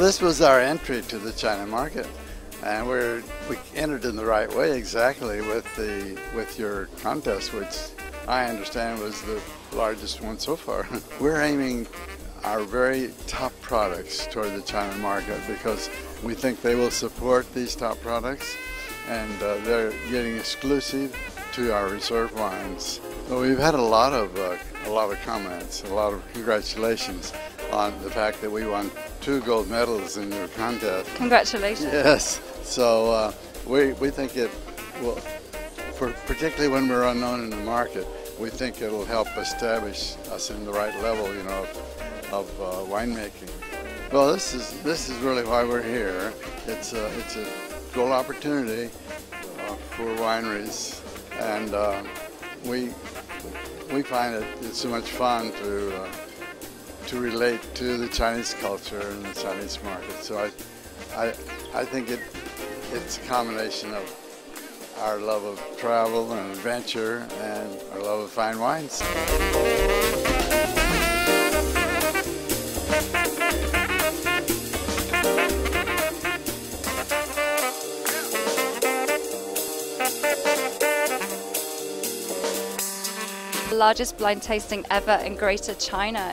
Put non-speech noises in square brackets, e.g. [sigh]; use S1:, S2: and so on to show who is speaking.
S1: this was our entry to the China market, and we're we entered in the right way exactly with the with your contest, which I understand was the largest one so far. [laughs] we're aiming our very top products toward the China market because we think they will support these top products, and uh, they're getting exclusive to our reserve wines. Well, we've had a lot of uh, a lot of comments, a lot of congratulations on the fact that we won two gold medals in your contest.
S2: Congratulations.
S1: Yes. So uh, we, we think it will, for, particularly when we're unknown in the market, we think it'll help establish us in the right level, you know, of, of uh, winemaking. Well, this is this is really why we're here. It's a it's a gold opportunity uh, for wineries, and uh, we we find it it's so much fun to uh, to relate to the Chinese culture and the Chinese market. So I, I, I think it, it's a combination of our love of travel and adventure and our love of fine wines.
S2: The largest blind tasting ever in Greater China.